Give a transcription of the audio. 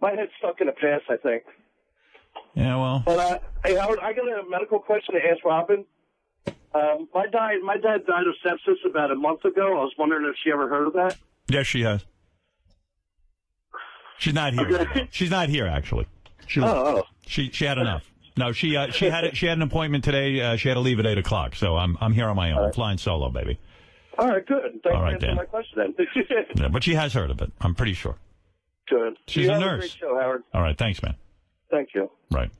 my head's stuck in a pass, I think. Yeah, well, But uh, hey Howard, I got a medical question to ask Robin. Um, my dad, my dad died of sepsis about a month ago. I was wondering if she ever heard of that. yes, she has. She's not here. Okay. She's not here actually. She Oh, oh. she she had enough. No, she uh, she had she had an appointment today. Uh, she had to leave at eight o'clock. So I'm I'm here on my own, I'm flying solo, baby. all right, good. Thanks All for right, Dan. my question then. Yeah, but she has heard of it. I'm pretty sure. Good. She's you a nurse. great show, Howard. All right, thanks, man. Thank you. Right.